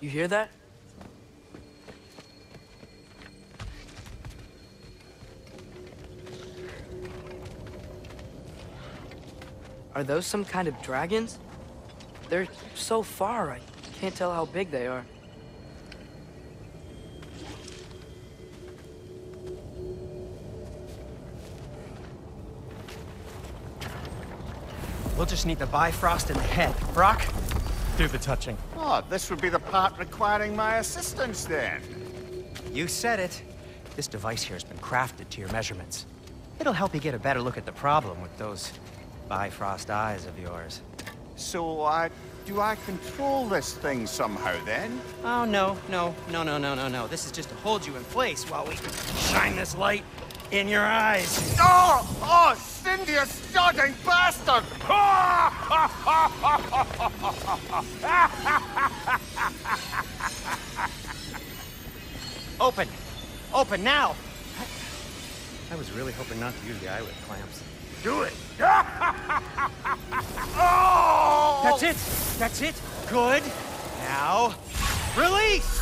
You hear that? Are those some kind of dragons? They're so far, I can't tell how big they are. We'll just need the Bifrost in the head. Brok, do the touching. Oh, this would be the part requiring my assistance then. You said it. This device here has been crafted to your measurements. It'll help you get a better look at the problem with those Bifrost eyes of yours. So, uh, do I control this thing somehow then? Oh, no, no, no, no, no, no, no. This is just to hold you in place while we shine this light in your eyes. Oh! Oh, Sindri, you sodding bastard! Open! Open now! I was really hoping not to use the eyelid clamps. Do it! oh! That's it! That's it! Good! Now, release!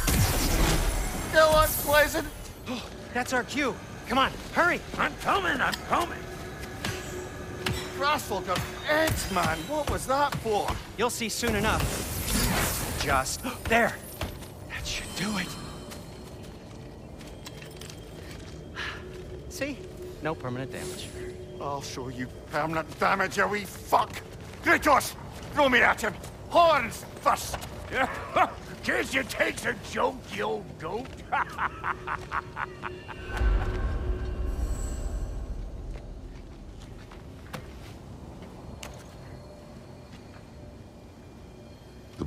Go on, Pleasant! Oh, that's our cue. Come on, hurry! I'm coming, I'm coming. Got eggs, man! What was that for? You'll see soon enough. Just there. That should do it. See? No permanent damage. I'll show you permanent damage, you wee fuck! Kratos! Throw me at him! Horns first! Guess you take a joke, you old goat.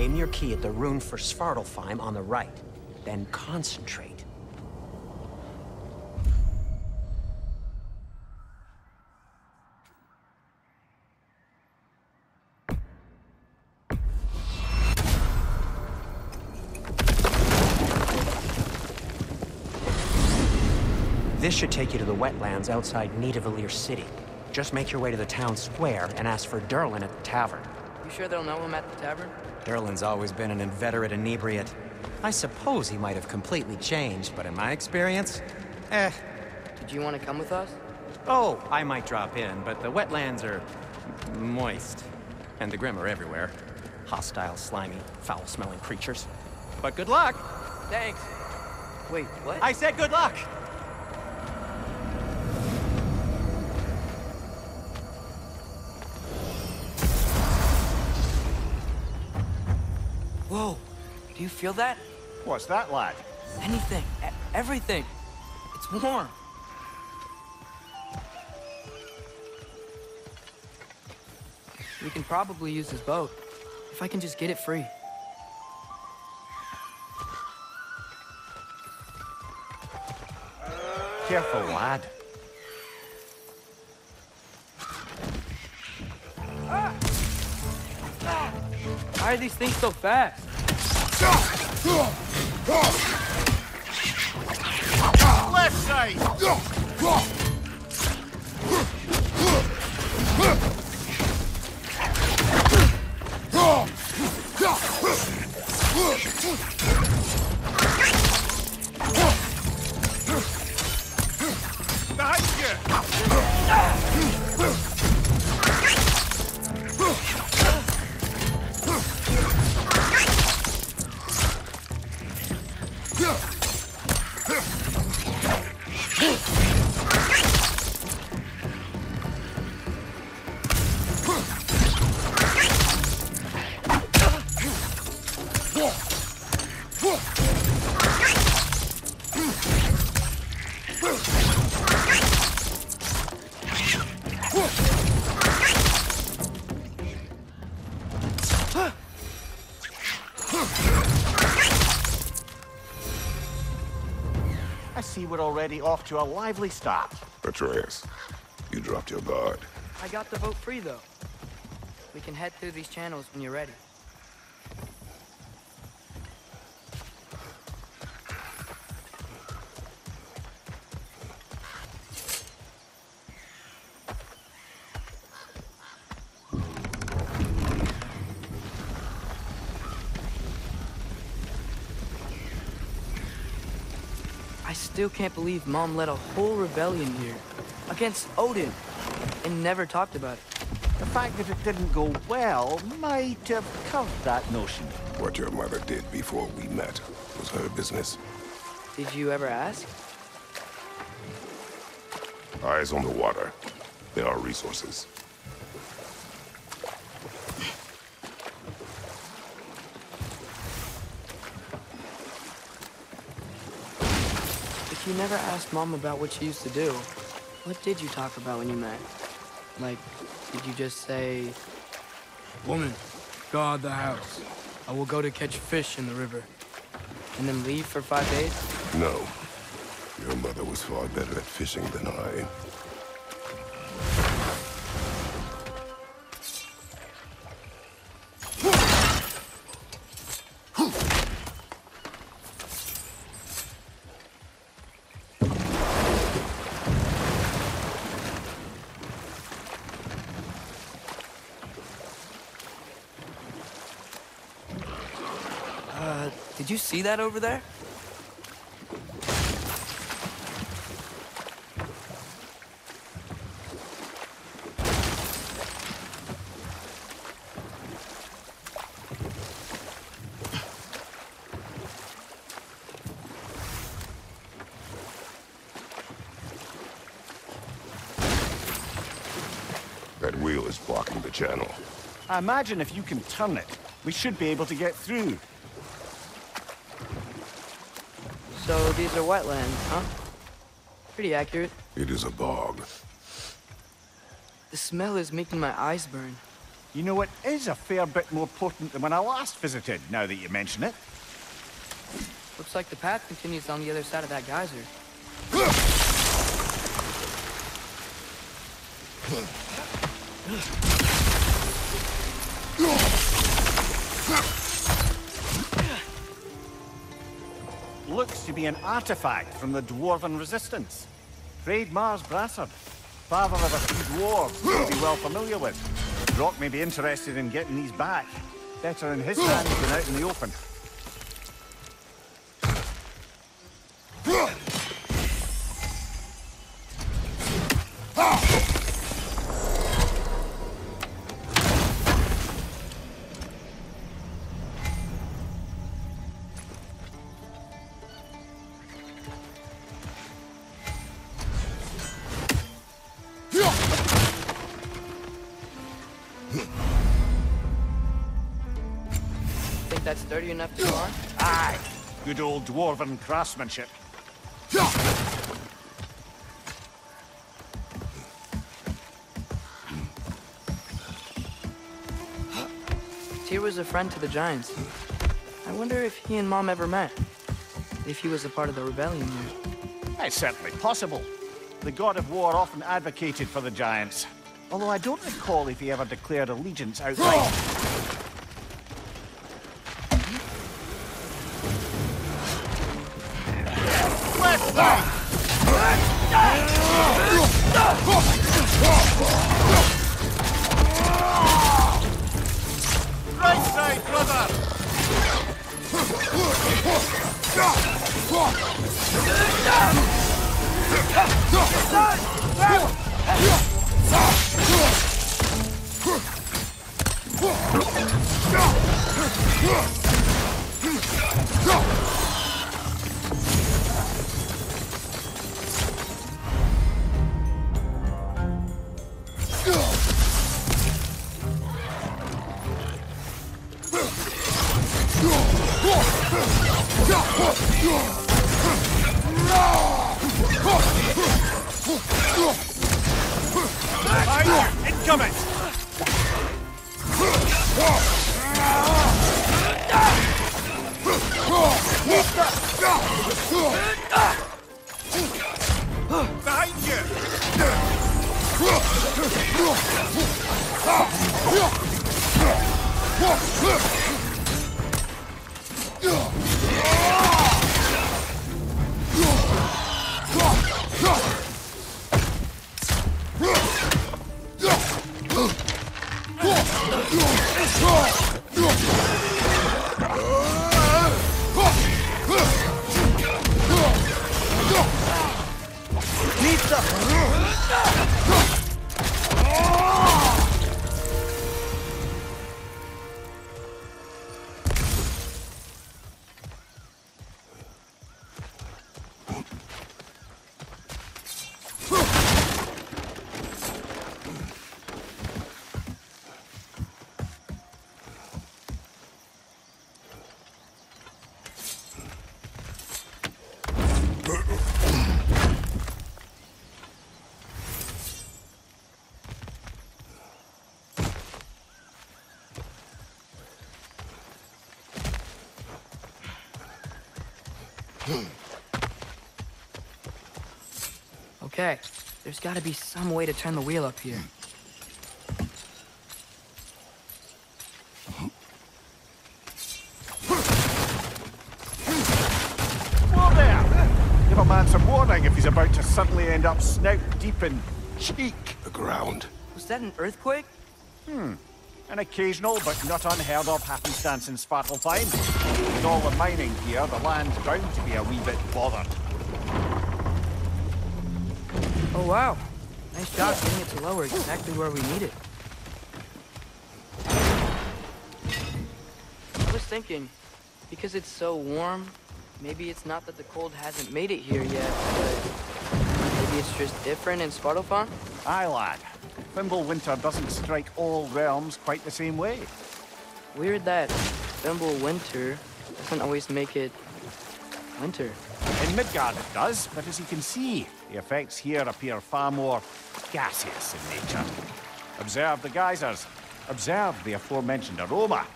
aim your key at the rune for Svartalfheim on the right. Then concentrate. This should take you to the wetlands outside Nidavellir City. Just make your way to the town square and ask for Durlin at the tavern. You sure they'll know him at the tavern? Durlin's always been an inveterate inebriate. I suppose he might have completely changed, but in my experience, eh. Did you want to come with us? Oh, I might drop in, but the wetlands are moist. And the Grim are everywhere. Hostile, slimy, foul-smelling creatures. But good luck! Thanks. Wait, what? I said good luck! Do you feel that? What's that, lad? Anything. Everything. It's warm. We can probably use this boat. If I can just get it free. Careful, lad. Ah! Ah! Why are these things so fast? Left side! Behind already off to a lively start. Atreus, you dropped your guard. I got the boat free, though. We can head through these channels when you're ready. Still can't believe Mom led a whole rebellion here. Against Odin. And never talked about it. The fact that it didn't go well might have curved that notion. What your mother did before we met was her business. Did you ever ask? Eyes on the water. There are resources. You never asked Mom about what she used to do, what did you talk about when you met? Like, did you just say, Woman, guard the house. I will go to catch fish in the river. And then leave for five days? No. Your mother was far better at fishing than I. did you see that over there? That wheel is blocking the channel. I imagine if you can turn it, we should be able to get through. So these are wetlands, huh? Pretty accurate. It is a bog. The smell is making my eyes burn. You know, it is a fair bit more potent than when I last visited, now that you mention it. Looks like the path continues on the other side of that geyser. Looks to be an artifact from the Dwarven Resistance. Hreidmar's Brassard, father of a few dwarves you'll be well familiar with. Brok may be interested in getting these back. Better in his hands than out in the open. Enough to go? Aye, good old Dwarven craftsmanship. Tyr was a friend to the Giants. I wonder if he and Mom ever met. If he was a part of the rebellion here. It's certainly possible. The god of war often advocated for the giants. Although I don't recall if he ever declared allegiance outright. Right side, brother! Fire! Okay, there's gotta be some way to turn the wheel up here. Whoa there! Give a man some warning if he's about to suddenly end up snout deep in cheek. The ground. Was that an earthquake? Hmm. An occasional but not unheard of happenstance in Svartalfheim. With all the mining here, the land's bound to be a wee bit bothered. Oh wow. Nice job getting it to lower exactly where we need it. I was thinking, because it's so warm, maybe it's not that the cold hasn't made it here yet, but maybe it's just different in Svartalfheim? Aye, lad. Fimbulwinter doesn't strike all realms quite the same way. Weird that Fimbulwinter doesn't always make it winter. In Midgard it does, but as you can see, the effects here appear far more gaseous in nature. Observe the geysers. Observe the aforementioned aroma.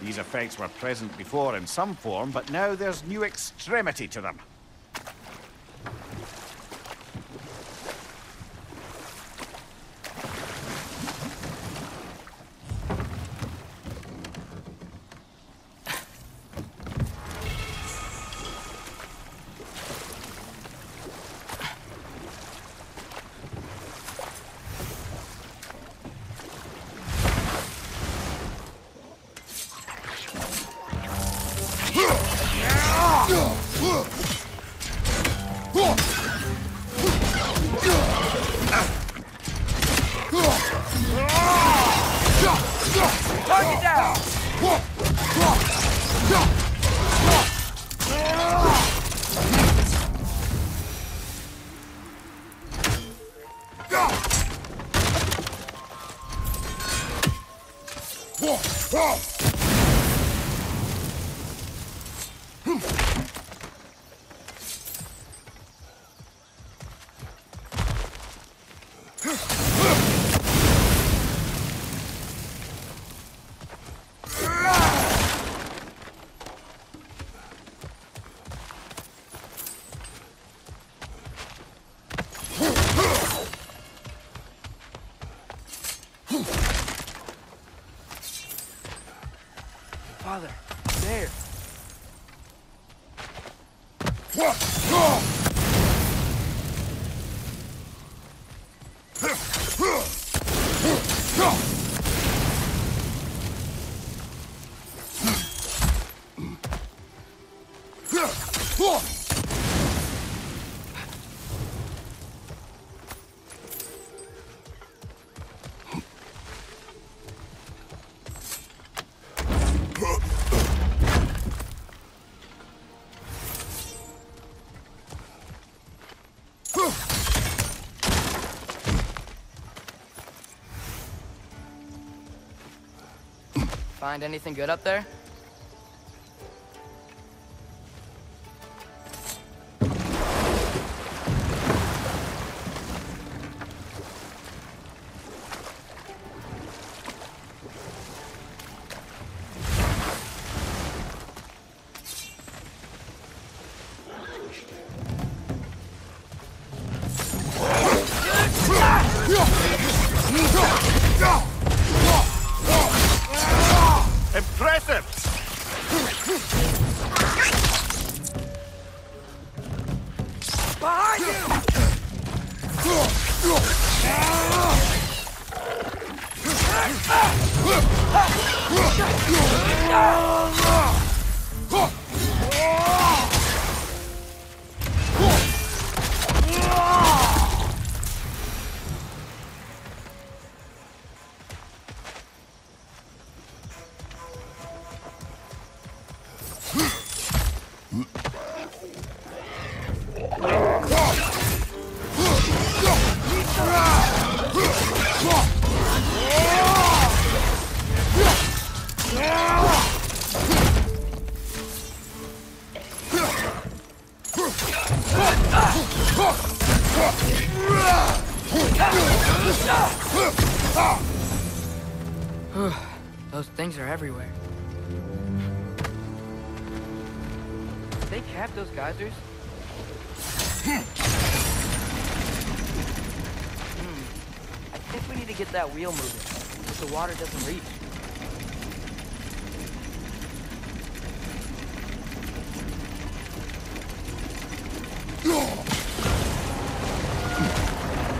These effects were present before in some form, but now there's new extremity to them. Find anything good up there? That wheel moving, so the water doesn't reach.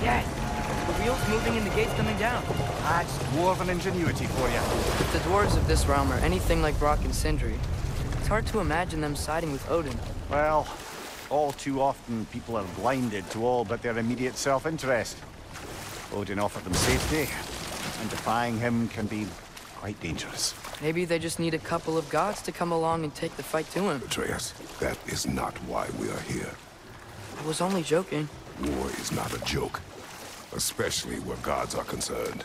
Yes! The wheel's moving and the gate's coming down. That's dwarven ingenuity for you. If the dwarves of this realm are anything like Brok and Sindri, it's hard to imagine them siding with Odin. Well, all too often people are blinded to all but their immediate self-interest. Odin offered them safety, and defying him can be quite dangerous. Maybe they just need a couple of gods to come along and take the fight to him. Atreus, that is not why we are here. I was only joking. War is not a joke. Especially where gods are concerned.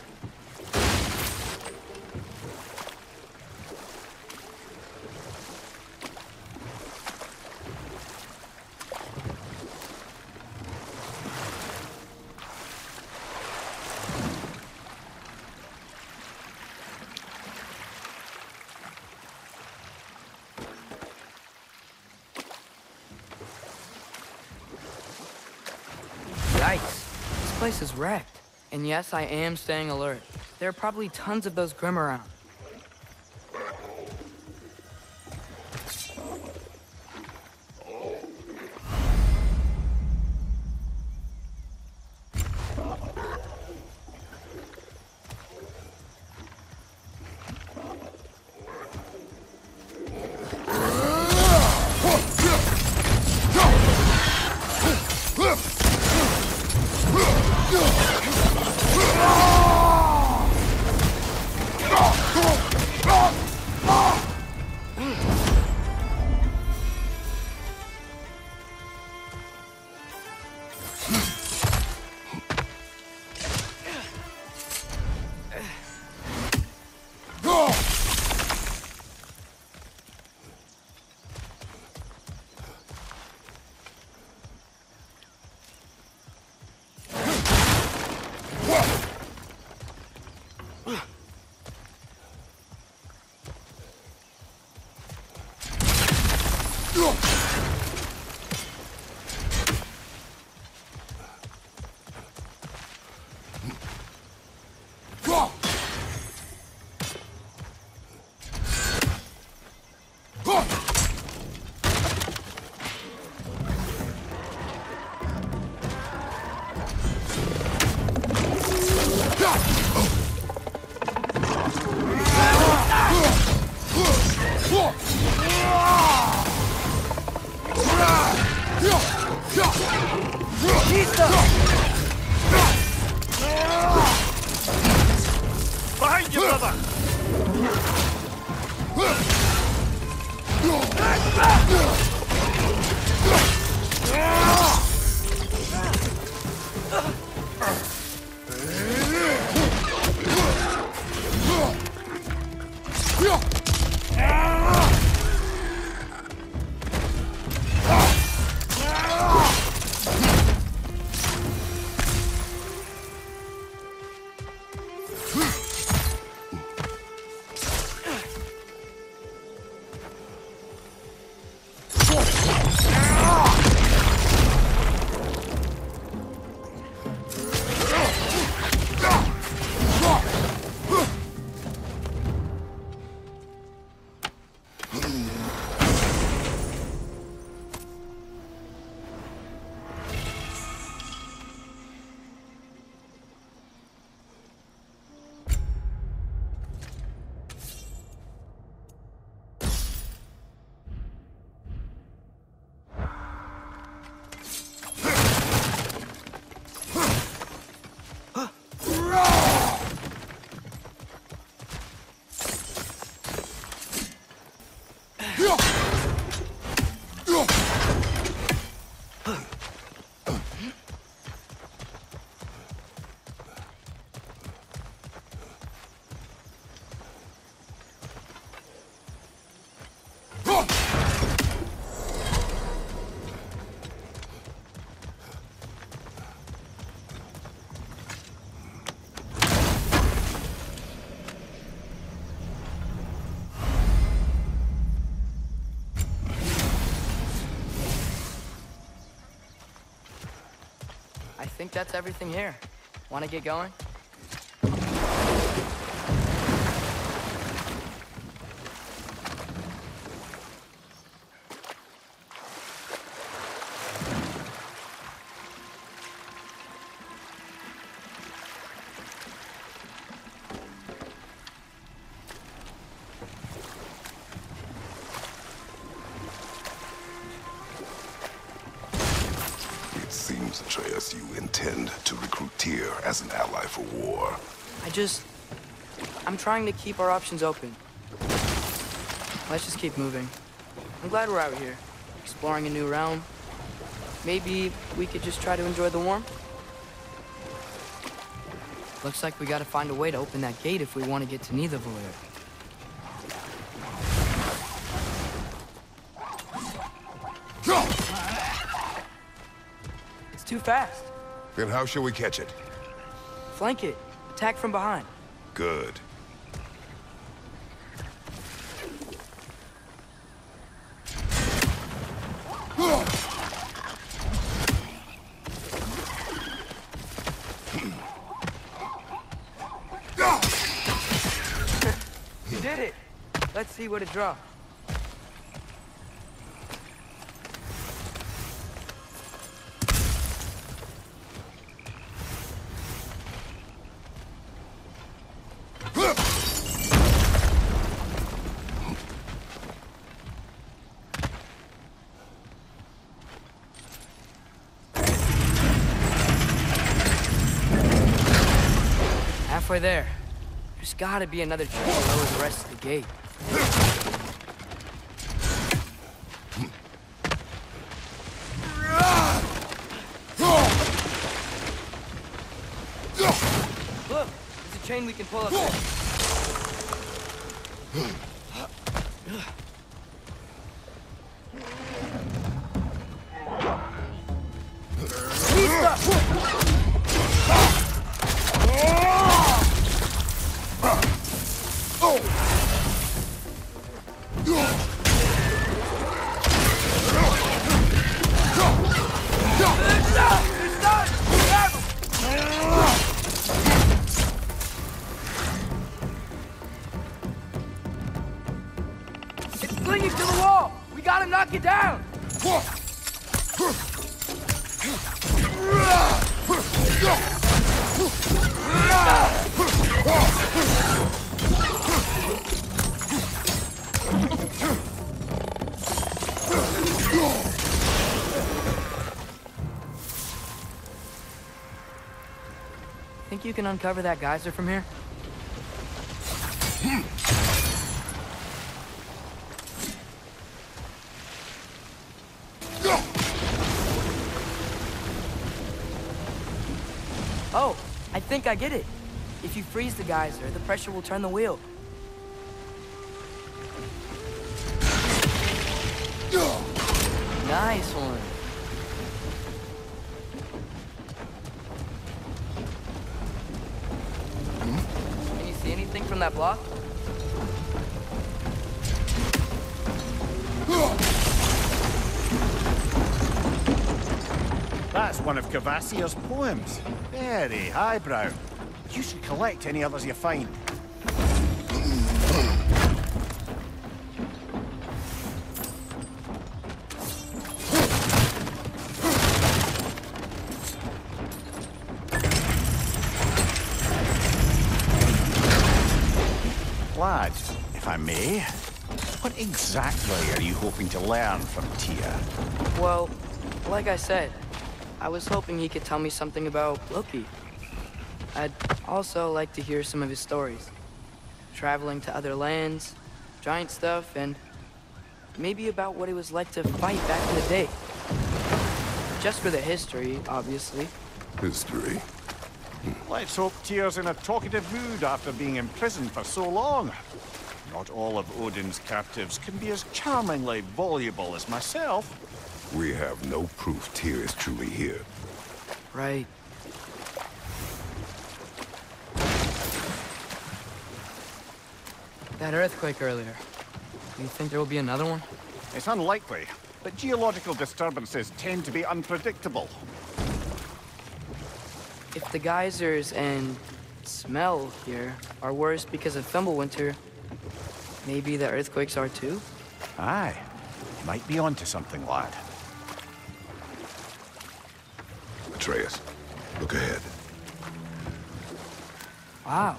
Yikes. This place is wrecked. And yes, I am staying alert. There are probably tons of those Grim around. brother! Ah! Think that's everything here. Want to get going? For war. I just... I'm trying to keep our options open. Let's just keep moving. I'm glad we're out here, exploring a new realm. Maybe we could just try to enjoy the warmth? Looks like we gotta find a way to open that gate if we want to get to Nidavellir. It's too fast. Then how shall we catch it? Flank it. Attack from behind. Good. You did it! Let's see what it draws. Halfway there. Gotta be another to lower the rest of the gate. Look, there's a chain we can pull up there. Can uncover that geyser from here? Oh, I think I get it. If you freeze the geyser, the pressure will turn the wheel. Nice one. That block? That's one of Kvasir's poems. Very highbrow. You should collect any others you find. Exactly are you hoping to learn from Tyr? Well, like I said, I was hoping he could tell me something about Loki. I'd also like to hear some of his stories. Traveling to other lands, giant stuff, and Maybe about what it was like to fight back in the day. Just for the history, obviously. History. Hmm. Let's hope Tyr's in a talkative mood after being imprisoned for so long. Not all of Odin's captives can be as charmingly voluble as myself. We have no proof Tyr is truly here. Right. That earthquake earlier. Do you think there will be another one? It's unlikely, but geological disturbances tend to be unpredictable. If the geysers and smell here are worse because of Fimbulwinter, maybe the earthquakes are too? Aye. Might be onto something, lad. Atreus, look ahead. Wow.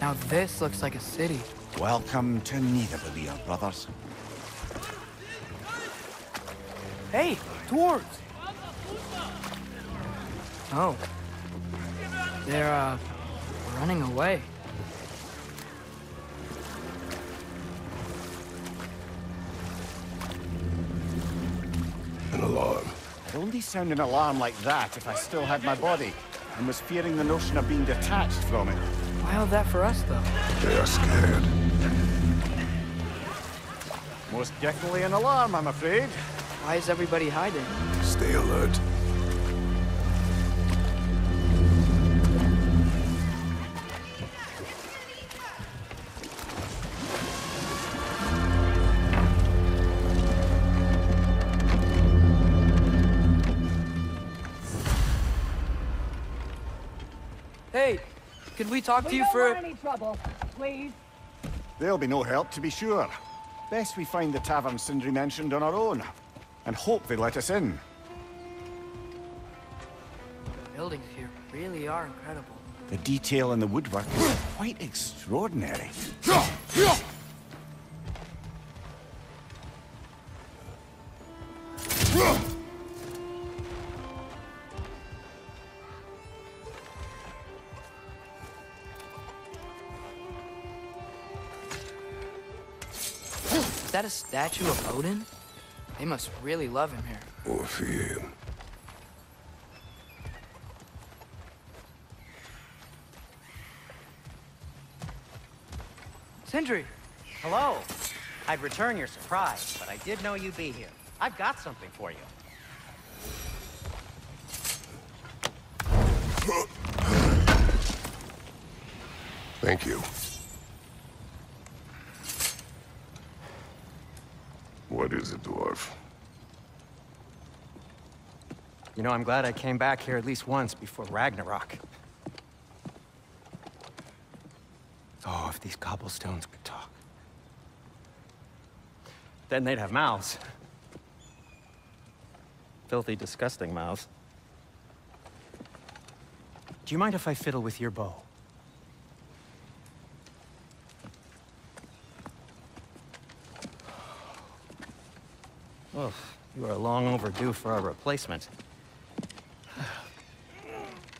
Now this looks like a city. Welcome to Nidavellir, brothers. Hey, dwarves! Oh. They're, uh, running away. Alarm. I'd only sound an alarm like that if I still had my body, and was fearing the notion of being detached from it. Why all that for us, though? They are scared. Most definitely an alarm, I'm afraid. Why is everybody hiding? Stay alert. Could we talk to you don't for... want any trouble, please. There'll be no help, to be sure. Best we find the tavern Sindri mentioned on our own, and hope they let us in. The buildings here really are incredible. The detail in the woodwork is quite extraordinary. That a statue of Odin? They must really love him here. Or fear him. Sindri! Hello. I'd return your surprise, but I did know you'd be here. I've got something for you. Thank you. What is it, dwarf? You know, I'm glad I came back here at least once before Ragnarok. Oh, if these cobblestones could talk. Then they'd have mouths. Filthy, disgusting mouths. Do you mind if I fiddle with your bow? Oh, you are long overdue for a replacement.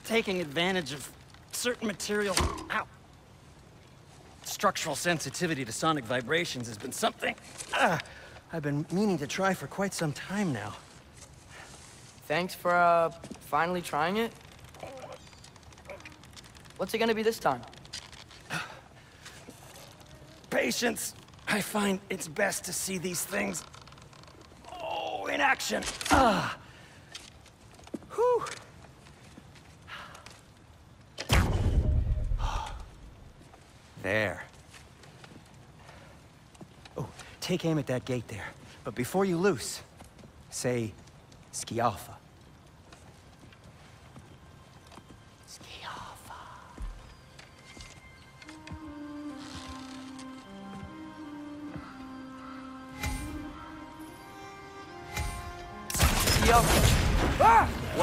Taking advantage of certain material. Ow. Structural sensitivity to sonic vibrations has been something uh, I've been meaning to try for quite some time now. Thanks for, uh, finally trying it. What's it gonna be this time? Patience. I find it's best to see these things. In action. Ah. Whew. There. Oh, take aim at that gate there. But before you loose, say. Skialfa.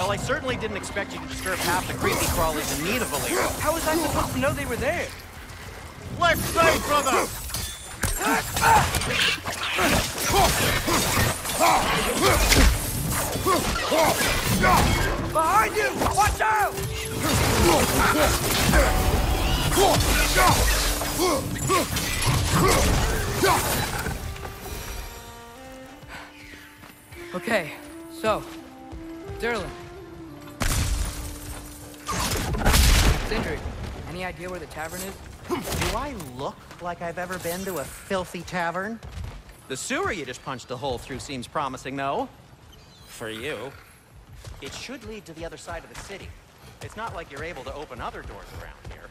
Well, I certainly didn't expect you to disturb half the creepy crawlies in need of a leader. How was I supposed to know they were there? Left side, brother! Behind you! Watch out! Okay, so, Durlin. Sindri, any idea where the tavern is? Do I look like I've ever been to a filthy tavern? The sewer you just punched a hole through seems promising, though. For you. It should lead to the other side of the city. It's not like you're able to open other doors around here.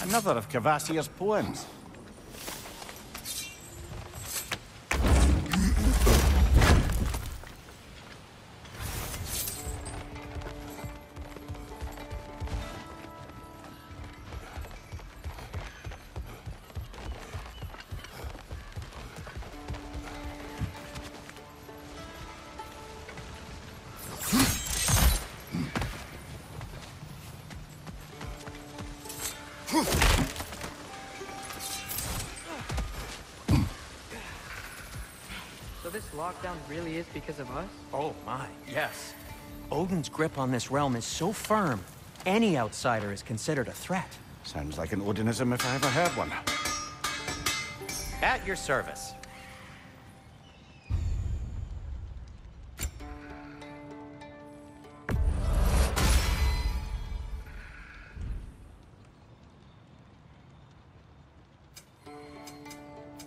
Another of Kvasir's poems. Lockdown really is because of us? Oh my, yes. Odin's grip on this realm is so firm, any outsider is considered a threat. Sounds like an Odinism if I ever heard one. At your service.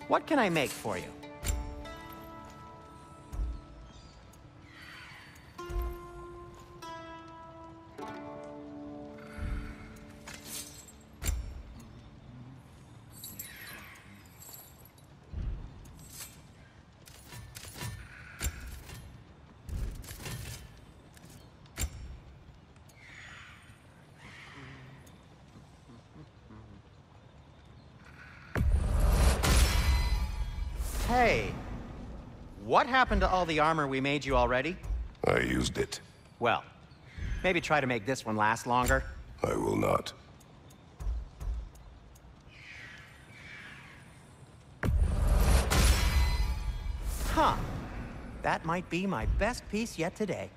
What can I make for you? Hey, what happened to all the armor we made you already? I used it. Well, maybe try to make this one last longer. I will not. Huh. That might be my best piece yet today.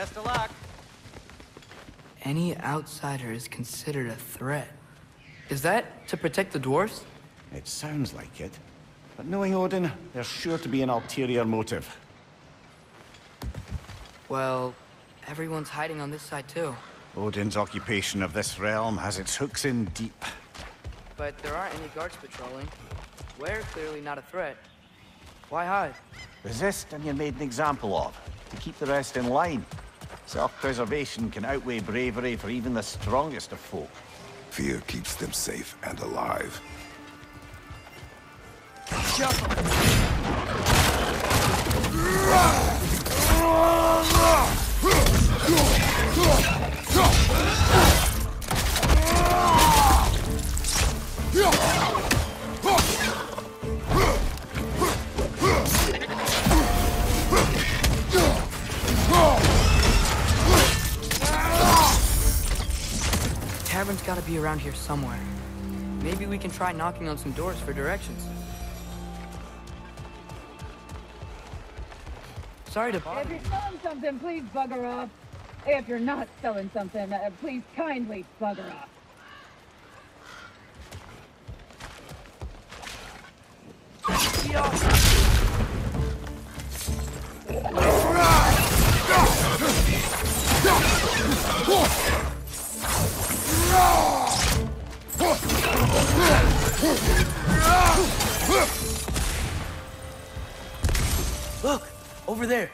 Best of luck. Any outsider is considered a threat. Is that to protect the dwarves? It sounds like it. But knowing Odin, there's sure to be an ulterior motive. Well, everyone's hiding on this side too. Odin's occupation of this realm has its hooks in deep. But there aren't any guards patrolling. We're clearly not a threat. Why hide? Resist and you're made an example of, to keep the rest in line. Self-preservation can outweigh bravery for even the strongest of folk. Fear keeps them safe and alive. Tavern's gotta be around here somewhere. Maybe we can try knocking on some doors for directions. Sorry to bother If you. you're selling something, please bugger off. If you're not selling something, uh, please kindly bugger off. Look! Over there!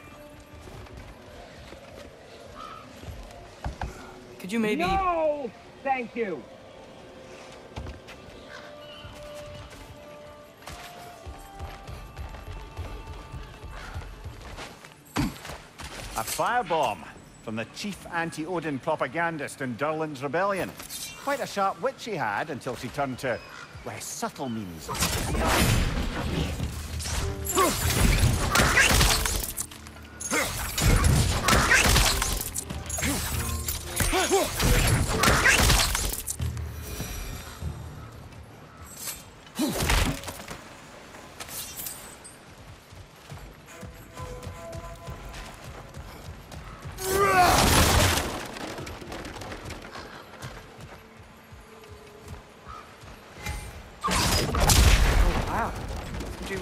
Could you maybe... No! Thank you. A firebomb from the chief anti-Odin propagandist in Durlin's rebellion. Quite a sharp wit she had until she turned to, well, subtle means.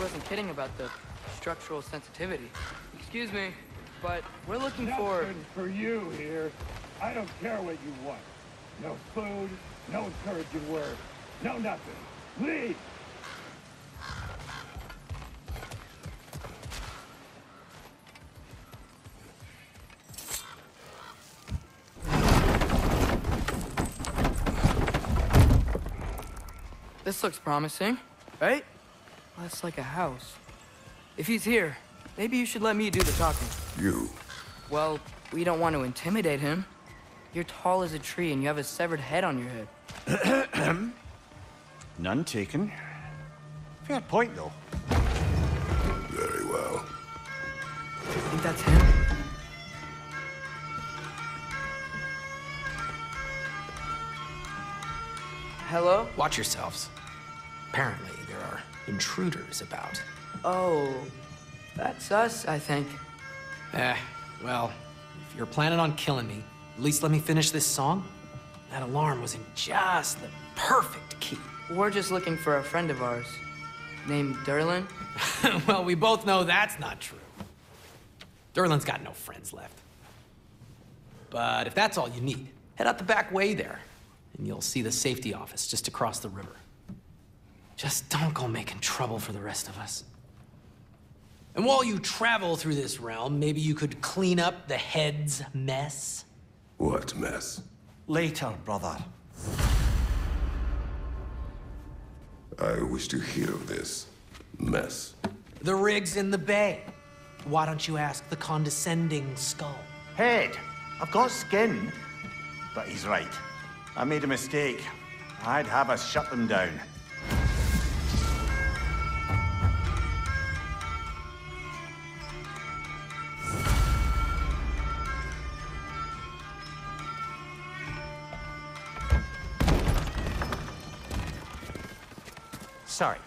Wasn't kidding about the structural sensitivity. Excuse me, but we're looking for... Nothing for you here. I don't care what you want. No food, no encouraging words, no nothing. Leave! This looks promising, right? That's like a house. If he's here, maybe you should let me do the talking. You. Well, we don't want to intimidate him. You're tall as a tree and you have a severed head on your head. None taken. Fair point, though. Very well. You Think that's him? Hello? Watch yourselves. Apparently, there are intruders about. Oh, that's us, I think. Eh, well, if you're planning on killing me, at least let me finish this song. That alarm was in just the perfect key. We're just looking for a friend of ours named Durlin. well, we both know that's not true. Durlin's got no friends left. But if that's all you need, head out the back way there, and you'll see the safety office just across the river. Just don't go making trouble for the rest of us. And while you travel through this realm, maybe you could clean up the head's mess. What mess? Later, brother. I wish to hear of this mess. The rig's in the bay. Why don't you ask the condescending skull? Head, I've got skin. But he's right. I made a mistake. I'd have us shut them down.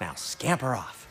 Now scamper off.